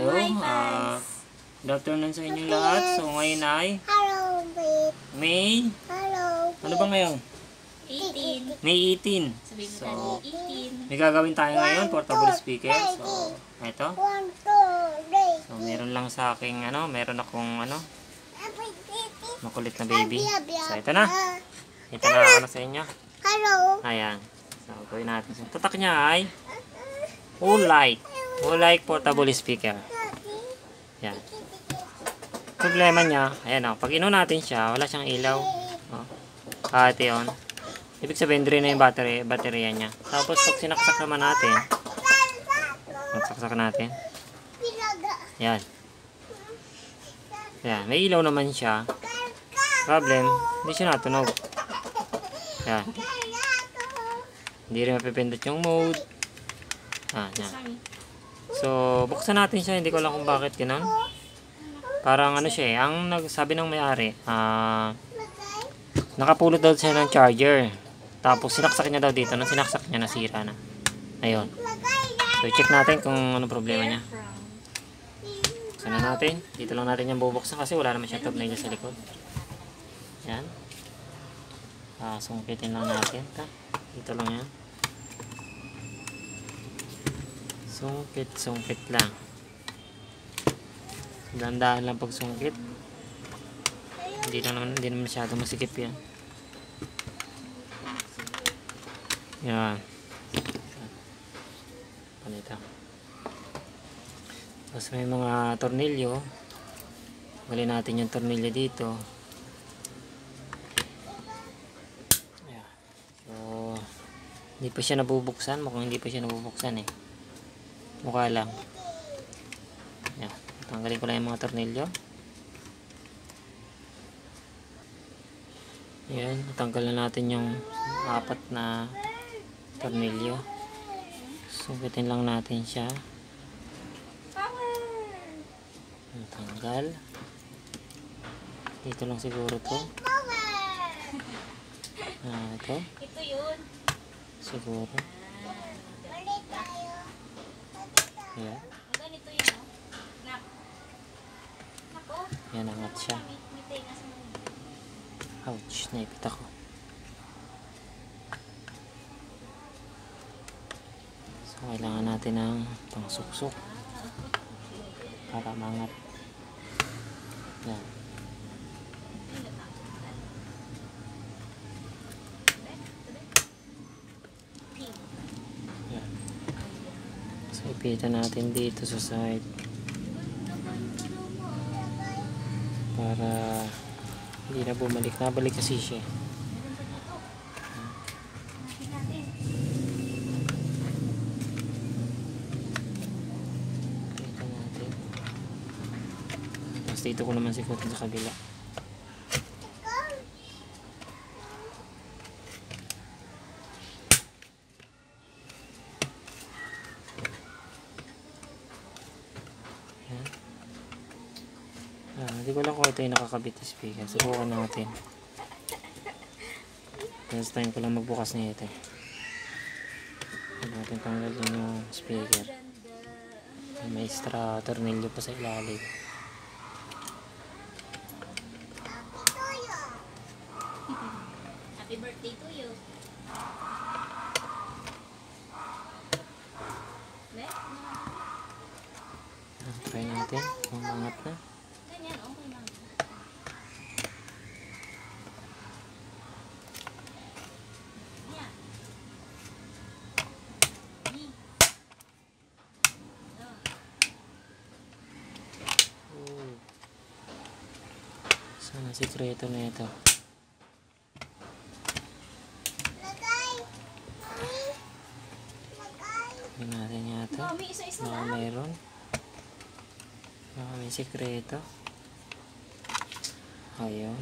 Hello, ah, good afternoon sa inyong lahat. So ngayon ay Hello, babe. May, Hello. ano ba ngayon? 18. May 18. Sabihin mo So, tayo 18. may gagawin tayo ngayon, portable speaker. So, ito. So, meron lang sa aking, ano, meron akong, ano, makulit na baby. So, ito na. Ito na ako na sa inyo. Hello. Ayan. So, gawin natin. So, tatak niya ay Ulike. Ulike portable speaker. Yan. Problema niya, ayan o, pag ino natin siya, wala siyang ilaw. Oh. Kahit yun. Ibig sabihin, drain na yung battery, baterya niya. Tapos, pag sinaksak naman natin, magsaksak natin. Yan. Yan. May ilaw naman siya. Problem, hindi siya natunog. Yan. Hindi rin mapipindot yung mode. Ah, yan. So, buksan natin siya. Hindi ko alam kung bakit ganun. Parang ano siya eh. Ang nagsabi ng may-ari, ah, nakapulot daw siya ng charger. Tapos sinaksak niya daw dito. Nung sinaksak niya, nasira na. Ayun. So, check natin kung ano problema niya. Buksan na natin. Dito lang natin yung bubuksan kasi wala naman siya tornilyo sa likod. Yan. Ah, sungkitin lang natin. Ta. Dito lang yan. Sungkit, sungkit lang. Dandaan lang pag sungkit. Hindi na naman, hindi naman masyado masikip yan. Yan. Panita. Tapos may mga tornilyo. Gali natin yung tornilyo dito. Ayan. So, hindi pa siya nabubuksan. Mukhang hindi pa siya nabubuksan eh. Mukha lang. Ayan. Tanggalin ko lang yung mga tornilyo. Ayan. Tanggal na natin yung apat na tornilyo. Sugutin lang natin siya. Ang tanggal. Dito lang siguro to. Ah, ito. Ito yun. Siguro. Ayan. Ganito yun, oh. Nak. Nako. Yan, angat siya. Ouch, naipit ako. So, kailangan natin ng pangsuksok para mangat. Yan. Yan. Ipitan natin dito sa side para hindi na bumalik. Nabalik kasi siya. Ito natin. Tapos dito ko naman sikutin sa kabila. Yan. Ah, hindi ko lang kung ito yung nakakabit na speaker. Subukan natin. First time ko lang magbukas na ito. Huwag natin tanggalin yung speaker. May extra tornilyo pa sa ilalim. Happy birthday to you. Try natin kung angat na. Ganyan, okay lang. Yan. Ni. Oh. Sana sikreto na ito. Tingnan natin yata. Mami, isa-isa Baka lang. mayroon. Baka may sikreto. Ayun.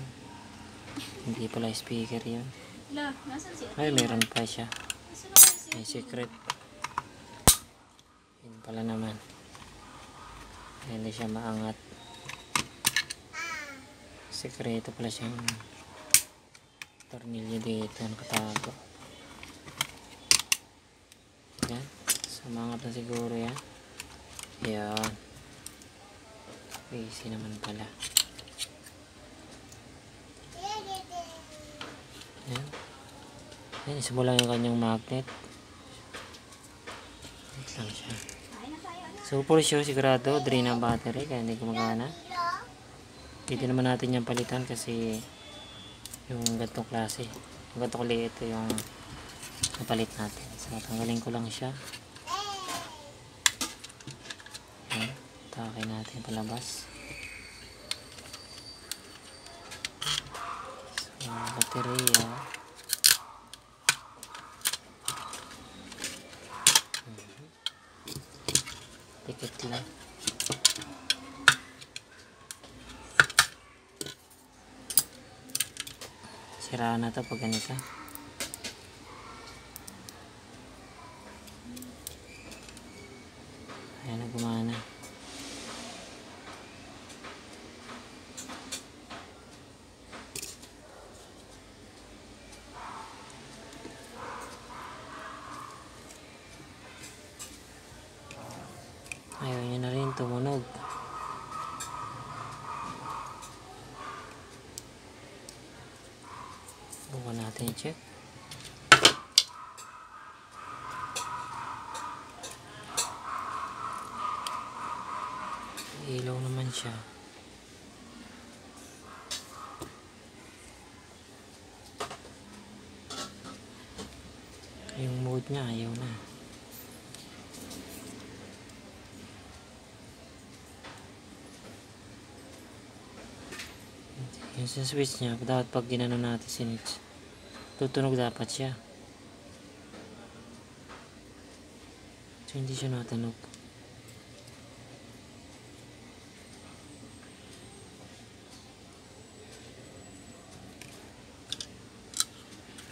Hindi pala speaker yun. La, nasan si Ay, meron pa siya. Si May secret. Yun pala naman. Hindi siya maangat. Sekreto pala siyang tornilyo dito nakatago. Yan. Sumangat na siguro yan. Yan. Easy naman pala. Ayan. Ayan, isa mo lang yung kanyang magnet. Wait lang siya. So, for sure, sigurado, drain ang battery kaya hindi gumagana. Pwede naman natin yung palitan kasi yung gantong klase. Yung gantong liit yung napalit natin. So, tanggalin ko lang siya. Ayan. Takay natin palabas. So, baterya. Mhm. Tikit lang. Sira na to pag ganito. Ayan na gumana. Ayaw niya na rin tumunog. Natin i-check. Ilaw naman siya. Yung mode niya ayaw na. Yung sa switch niya, dapat pag ginano natin sinitch, tutunog dapat siya. So, hindi siya natunog.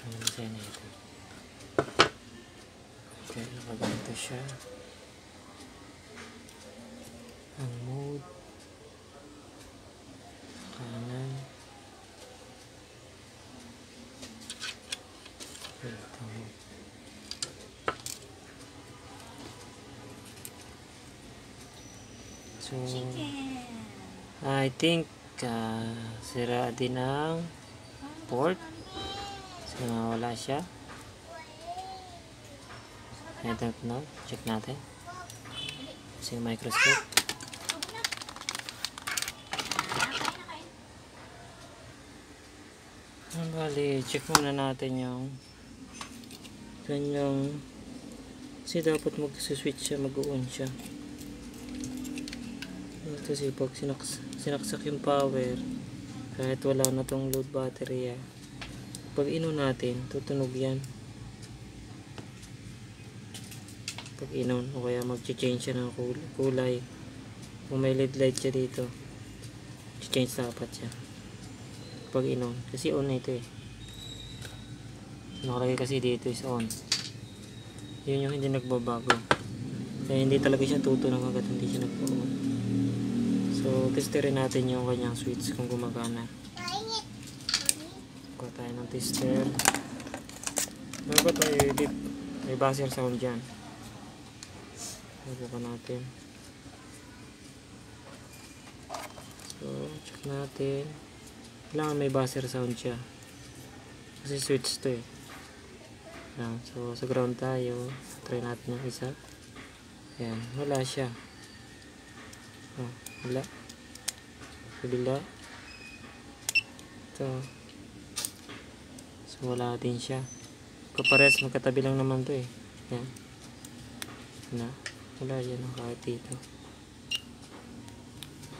Ang design na ito. Okay, nakaganto siya. Ang mode. Kanan. Ito. So. I think ah, sira din ang port. So, wala siya. I don't know. Check natin. Yung microscope. Ah, bali, check muna natin yung kanyang kasi dapat mag-switch siya, mag-on siya. Kasi pag sinaks sinaksak yung power, kahit wala na tong load battery, ah, pag ino natin, tutunog yan. Pag inon, o kaya mag-change siya ng kul- kulay. Kung may LED light siya dito, change dapat siya pag inon. Kasi on ito eh. Nakalagay kasi dito is on. Yun yung hindi nagbabago. Kaya hindi talaga siya tutunog agad hindi siya nagpo-on. So, testerin natin yung kanyang switch kung gumagana. Kuha tayo ng tester. Ano ba tayo edit? May buzzer sound dyan. Pa natin. So, check natin. Kailangan may buzzer sound siya. Kasi switch to eh. Yan. So, sa ground tayo. Try natin yung isa. Yan. Wala siya. Oh, wala. Kabila. Ito. So, wala din siya. Kapares, magkatabi lang naman to eh. Yan. Na. Wala yan oh, kahit dito.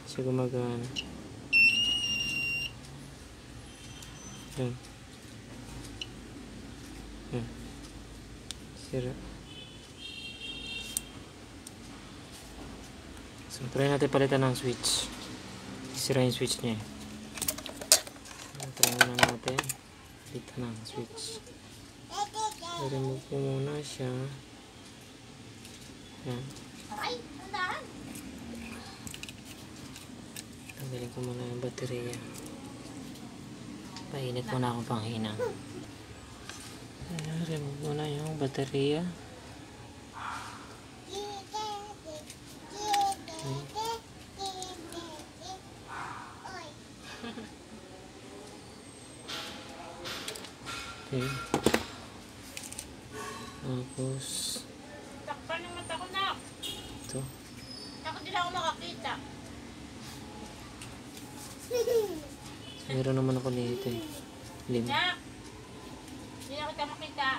Siya gumagana. Yan. Yan. Sira. So, try natin palitan ng switch. Sira yung switch niya. eh. Try muna natin. Palitan ng switch. I-remove ko muna siya. Yan. Tanggalin ko muna yung baterya. Painit muna akong panghinang. Remove muna yung baterya. Okay. Tapos, Takpan ng mata ko na. ito. Takot din ako makakita. Meron naman ako dito eh. Lima. Na. Hindi na kita makita.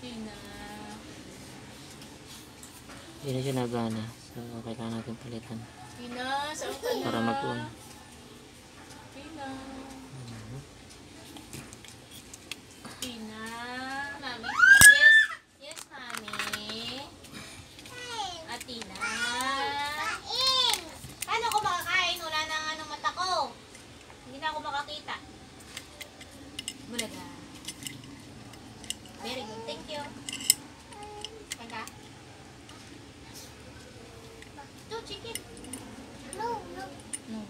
Tina. Hindi na siya nagana. So, kailangan natin palitan. Tina, saan ka na? Para mag-on. Tina. Mami. Yes. Yes, mami. Atina. Kain! Paano ako makakain? Wala na nga ng mata ko. Makakita. Bulaga. Very good. Thank you. Teka. Ito, chicken. No, no. No.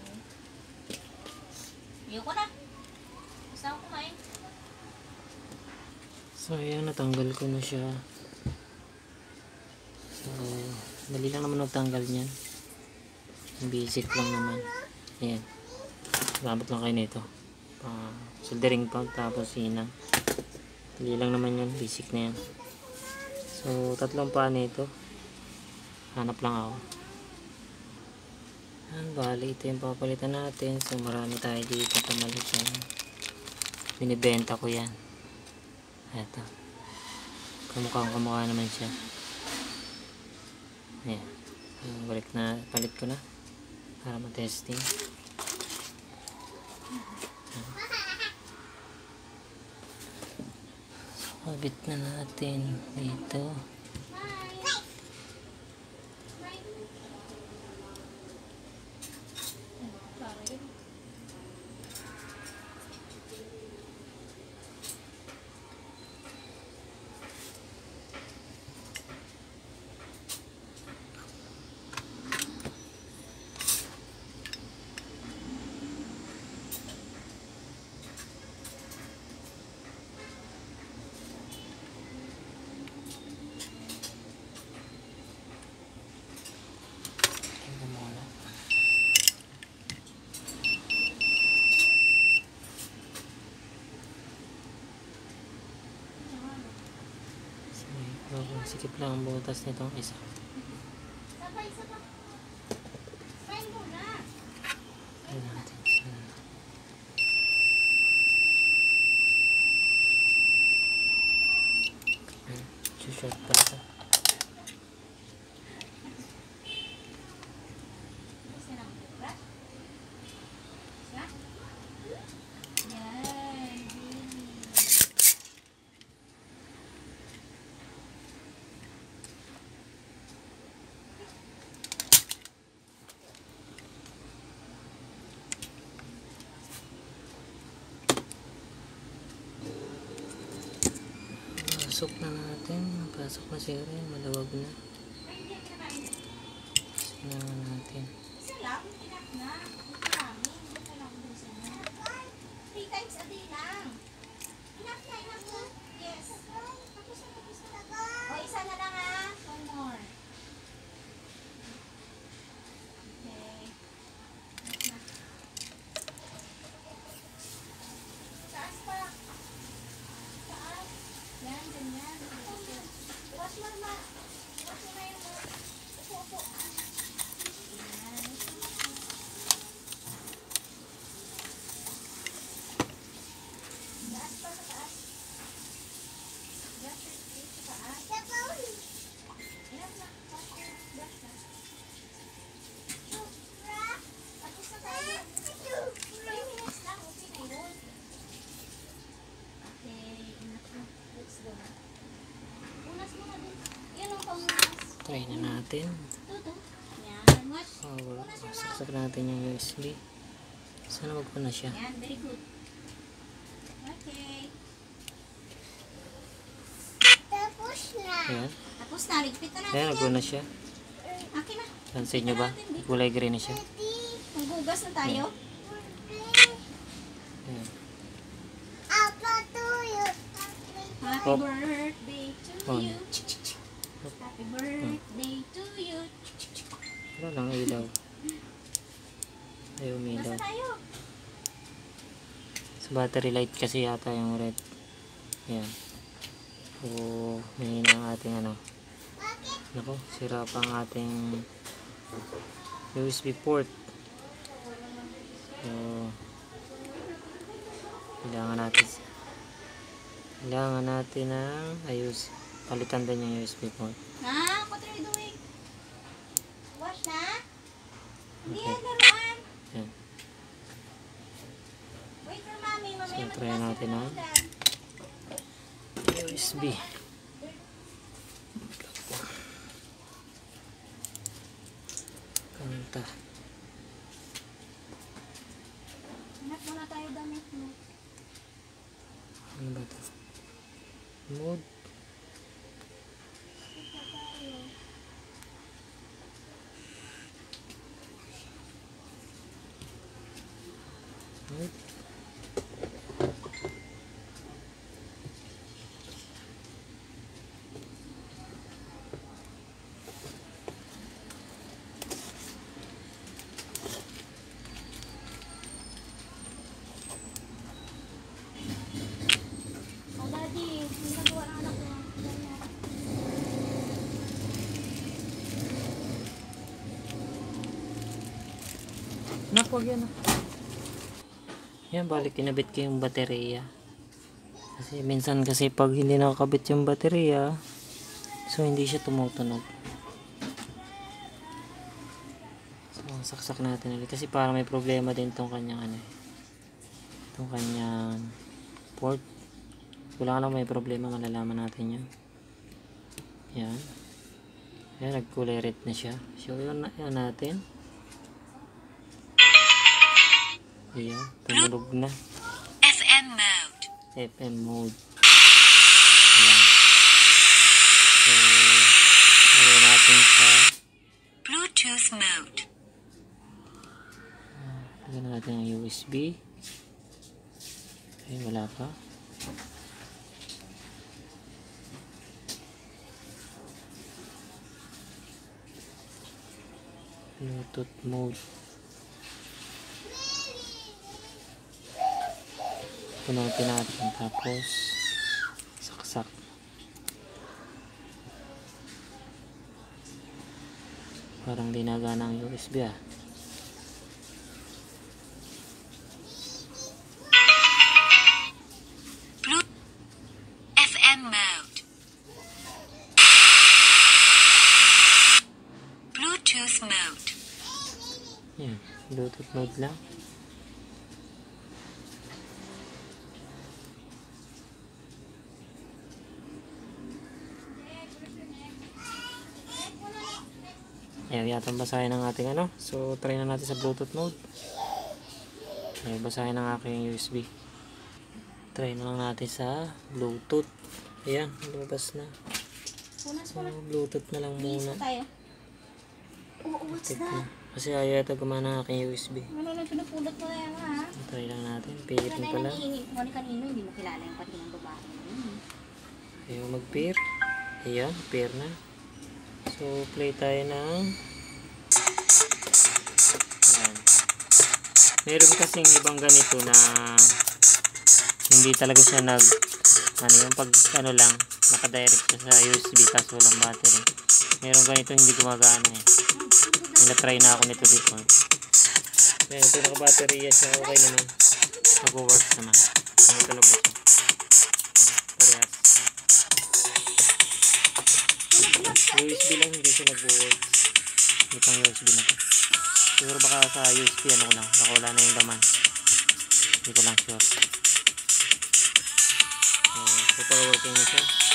Ayoko na. Gusto ako kumain. So, ayan, natanggal ko na siya. So, dali lang naman magtanggal niyan. Basic lang naman. Ayan. Gamit lang kayo nito. Uh, soldering pump, tapos sinang. Dali lang naman yun. Basic na yan. So, tatlong pa nito. Hanap lang ako. Yan, bali, ito yung papalitan natin. So, marami tayo dito pamalitan. Binibenta ko yan. Eto. Kamukhang kamukha naman siya. Ayan. Ayan, balik na, palit ko na. Para ma-testing. Sabit na natin dito. petit plan beau dans ce et ça. Pasok na natin. Pasok na siya rin. Malawag na. Sinangan natin. Isa na. Huwag marami. Huwag ka lang dun sa inyo. Three times a day lang. Enough na, enough na. Yes. Tapos na, tapos na. O, isa na lang ha. One more. Okay. Enough na. Taas pa. Taas. Yan, ganyan. Wash mo naman. Wash mo na yung mga. Upo, upo. Yan. Taas pa sa taas. Taas sa taas. Enough na. Wash mo na. Wash na. Tapos na tayo. Three minutes lang. Okay na yun. Okay. Enough na. Let's go na. Unas mo na din. Yan ang pangunas. Try na natin. Power. Saksak natin yung USB. Sana wag pa na siya. Yan. Very good. Okay. Tapos na. Ayan. Tapos na. Ligpit na natin Ayan, na siya. Akin na. Pansin nyo ba? Kulay green na siya. Maghugas na tayo. Ayan. Happy Oh. birthday to Oh. you. Happy birthday to you. Wala lang ilaw. Ayaw umilaw. tayo? Sa battery light kasi yata yung red. Yan. So, mahina ang ating ano. Nako, sira pa ang ating USB port. So, kailangan natin kailangan natin ng ayos palitan din yung USB port. Ha? What are you doing? Wash na? Hindi Okay. yan laruan. Wait for mommy. Mamaya So, try natin na ang ulan. USB. Kanta. Hanap muna tayo damit mo. Ano ba ito? Mode. Oh, daddy. Hindi nagawa ng anak mo. Ganyan. Nak, yan. ah. Yan, balik kinabit ko yung baterya. Kasi minsan kasi pag hindi nakakabit yung baterya, so hindi siya tumutunog. So, saksak natin ulit. Kasi para may problema din tong kanyang ano eh. Tong kanyang port. Wala lang may problema, malalaman natin yan. Yan. Yan, nagkulay red na siya. So, yun, na- yun natin. Ayan, tumunog na. FM mode. FM mode. Ayan. So, lagay natin sa, Bluetooth mode. lagyan natin ang USB. Okay, wala pa. Bluetooth mode. Punutin natin tapos saksak. Parang di nagana ang USB ah. Bluetooth mode. Yan, Bluetooth mode lang. Ayan, yata basahin ng ating ano. So, try na natin sa Bluetooth mode. Ayan, basahin ng aking USB. Try na lang natin sa Bluetooth. Ayan, lumabas na. So, mo na. Bluetooth na lang muna. Oo, what's that? na. Kasi ayaw yata gumana ang aking USB. Ano na pinupulot mo yan, ha? Try lang natin. Wala Pihitin na pa yung lang. nangihingi ko ni kanino. Hindi mo kilala yung pati ng babae. Ayaw mag-pair. Ayan, pair na. So, play tayo ng... Ayan. Meron kasing ibang ganito na hindi talaga siya nag ano yung pag ano lang nakadirect siya sa USB kaso walang battery. Meron ganito hindi gumagana eh. Try na ako nito dito Ayan, ito naka-battery siya okay naman. Nag-work naman. Tumutunog ito parehas USB lang hindi siya nag-work itong USB na to. Siguro baka sa USB ano ko lang baka wala na yung laman. Hindi ko lang sure. So super working na siya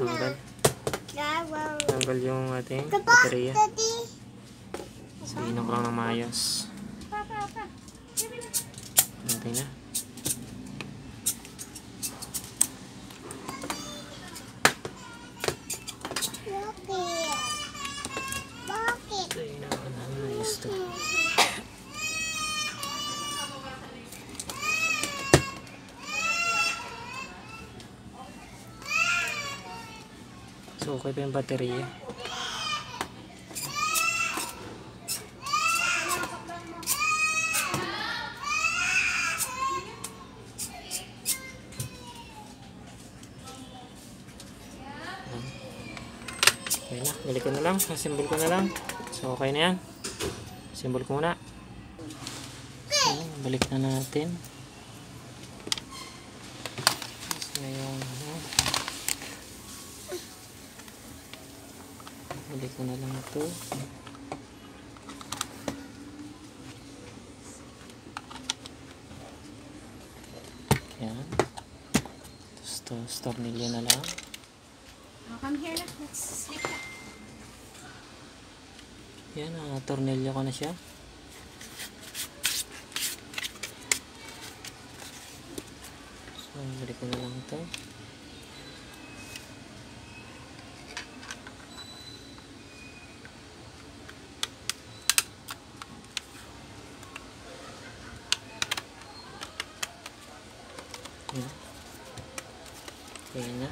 Na. Tanggal. Yung ating baterya. So, inom ko lang ng pa. Antay na. Bakit? Bakit? So, yun ang Ayos to. So, okay pa yung baterya. Okay na, balik ko na lang. Simbol ko na lang. So, okay na yan. Simbol ko muna. So, balik na natin. So, yung, ano. Balik ko na lang ito. Yan. Tapos to, tornilyo na lang. Oh, come here na. Let's sleep na. Yan, ah, tornilyo ko na siya. So, balik ko na lang ito. Yan. Yan na.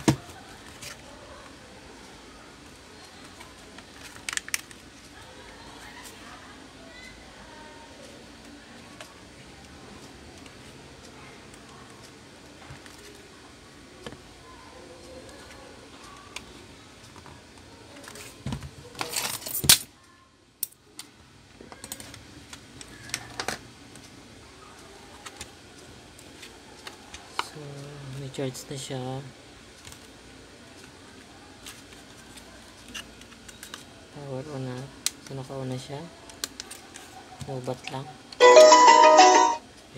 So, may charge na siya. Power on na. So, naka-on na siya. Lobat lang.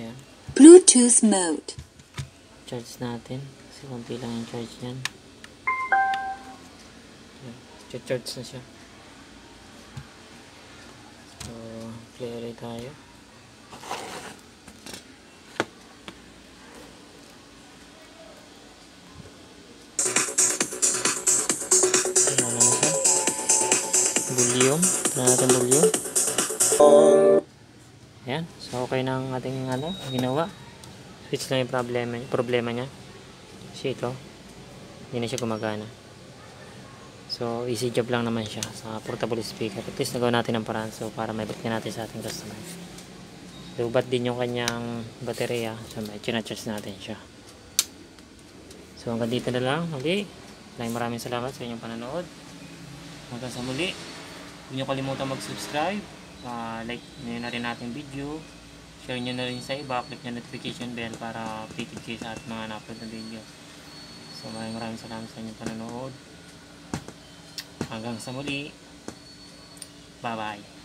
Ayan. Bluetooth mode. Charge natin. Kasi konti lang yung charge niyan. Ayan. Charge na siya. So, play ulit tayo. Volume. Tignan natin volume. Ayan. So, okay na ang ating ano, ginawa. Switch lang yung problema, problema niya. Kasi ito, hindi na siya gumagana. So, easy job lang naman siya sa portable speaker. At least nagawa natin ang paraan. So, para may balik natin sa ating customer. Lubat din yung kanyang baterya. So, may charge natin siya. So, hanggang dito na lang. Muli. Maraming salamat sa inyong panonood. Hanggang sa muli. Huwag niyo kalimutan mag-subscribe. Ah, like nyo na rin natin video. Share nyo na rin sa iba. Click nyo notification bell para updated kayo sa ating mga na-upload na video. So maraming maraming salamat sa inyong panonood. Hanggang sa muli. Bye bye.